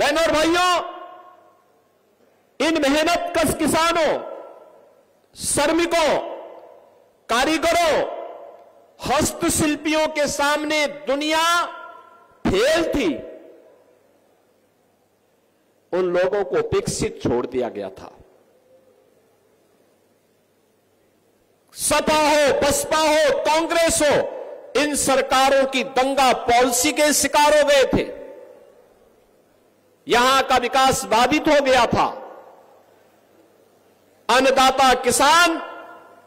बहनों और भाइयों, इन मेहनत कश किसानों, श्रमिकों, कारीगरों, हस्तशिल्पियों के सामने दुनिया फेल थी। उन लोगों को उपेक्षित छोड़ दिया गया था। सपा हो, बसपा हो, कांग्रेस हो, इन सरकारों की दंगा पॉलिसी के शिकार हो गए थे। यहाँ का विकास बाधित हो गया था। अन्नदाता किसान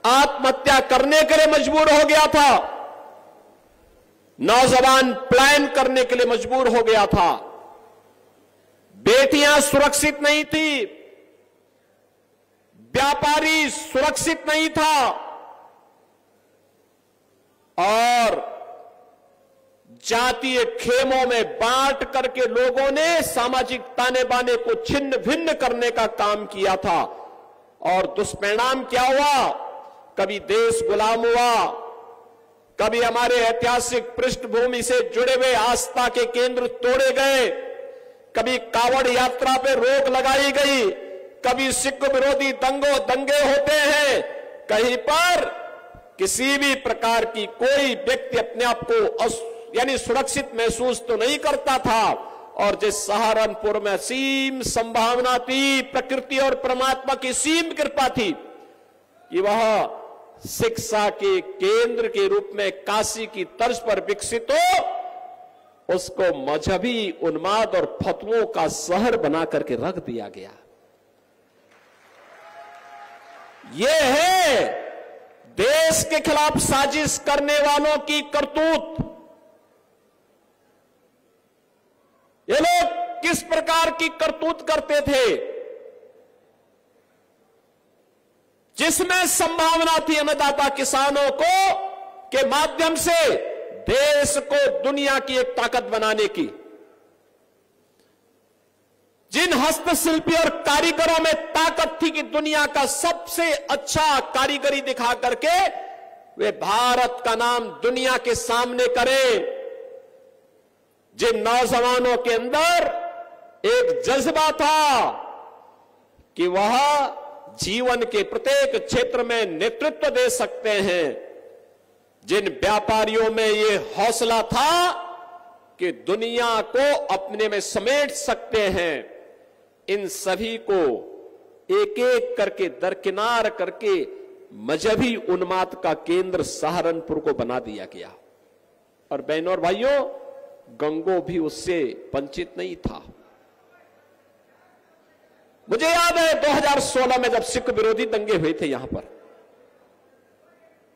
आत्महत्या करने के लिए मजबूर हो गया था। नौजवान प्लान करने के लिए मजबूर हो गया था। बेटियाँ सुरक्षित नहीं थी। व्यापारी सुरक्षित नहीं था। और जातीय खेमों में बांट करके लोगों ने सामाजिक ताने बाने को छिन्न भिन्न करने का काम किया था। और दुष्परिणाम क्या हुआ? कभी देश गुलाम हुआ, कभी हमारे ऐतिहासिक पृष्ठभूमि से जुड़े हुए आस्था के केंद्र तोड़े गए, कभी कावड़ यात्रा पे रोक लगाई गई, कभी सिख विरोधी दंगो दंगे होते हैं, कहीं पर किसी भी प्रकार की कोई व्यक्ति अपने आप को यानी सुरक्षित महसूस तो नहीं करता था। और जिस सहारनपुर में सीम संभावना थी, प्रकृति और परमात्मा की सीम कृपा थी, कि वह शिक्षा के केंद्र के रूप में काशी की तर्ज पर विकसित हो, उसको मजहबी उन्माद और फतवों का शहर बना करके रख दिया गया। यह है देश के खिलाफ साजिश करने वालों की करतूत। ये लोग किस प्रकार की करतूत करते थे? जिसमें संभावना थी अन्नदाता किसानों को के माध्यम से देश को दुनिया की एक ताकत बनाने की। जिन हस्तशिल्पी और कारीगरों में ताकत थी कि दुनिया का सबसे अच्छा कारीगरी दिखा करके, वे भारत का नाम दुनिया के सामने करें। जिन नौजवानों के अंदर एक जज्बा था कि वह जीवन के प्रत्येक क्षेत्र में नेतृत्व दे सकते हैं। जिन व्यापारियों में ये हौसला था कि दुनिया को अपने में समेट सकते हैं, इन सभी को एक एक करके, दरकिनार करके मजहबी उन्माद का केंद्र सहारनपुर को बना दिया गया। और बहनों और भाइयों गंगो भी उससे वंचित नहीं था। मुझे याद है 2016 में जब सिख विरोधी दंगे हुए थे यहाँ पर,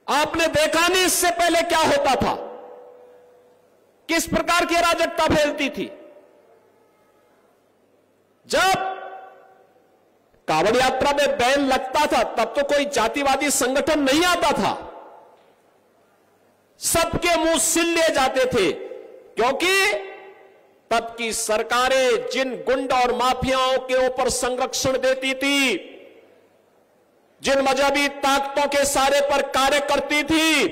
आपने देखा नहीं इससे पहले क्या होता था? किस प्रकार की अराजकता फैलती थी? जब कावड़ यात्रा में बैन लगता था, तब तो कोई जातिवादी संगठन नहीं आता था। सबके मुँह सिल ले जाते थे। क्योंकि तब की सरकारें जिन गुंड और माफियाओं के ऊपर संरक्षण देती थी, जिन मजहबी ताकतों के सारे पर कार्य करती थी,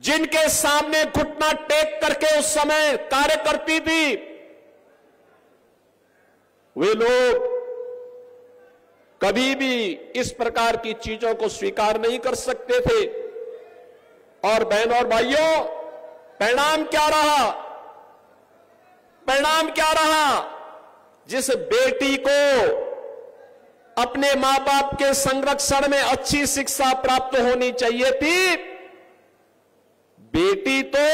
जिनके सामने घुटना टेक करके उस समय कार्य करती थी, वे लोग कभी भी इस प्रकार की चीज़ों को स्वीकार नहीं कर सकते थे। और बहनों और भाइयों परिणाम क्या रहा? परिणाम क्या रहा? जिस बेटी को अपने माँ बाप के संरक्षण में अच्छी शिक्षा प्राप्त होनी चाहिए थी, बेटी तो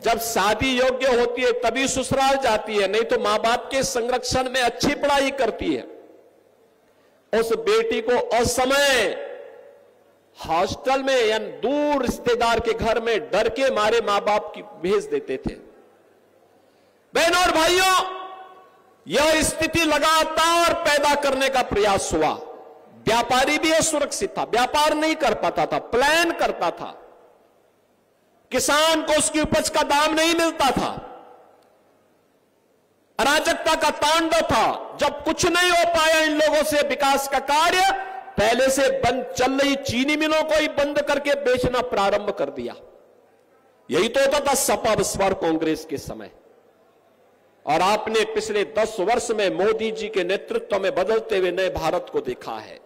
जब शादी योग्य होती है, तभी ससुराल जाती है, नहीं तो माँ बाप के संरक्षण में अच्छी पढ़ाई करती है। उस बेटी को असमय हॉस्टल में या दूर रिश्तेदार के घर में डर के मारे माँ बाप की भेज देते थे। बहनों और भाइयों, यह स्थिति लगातार पैदा करने का प्रयास हुआ। व्यापारी भी असुरक्षित था, व्यापार नहीं कर पाता था, प्लान करता था। किसान को उसकी उपज का दाम नहीं मिलता था। अराजकता का तांडव था। जब कुछ नहीं हो पाया इन लोगों से विकास का कार्य पहले से बंद चल रही चीनी मिलों को ही बंद करके बेचना प्रारंभ कर दिया। यही तो होता था सपा स्वर कांग्रेस के समय। और आपने पिछले दस वर्ष में मोदी जी के नेतृत्व में बदलते हुए नए भारत को देखा है।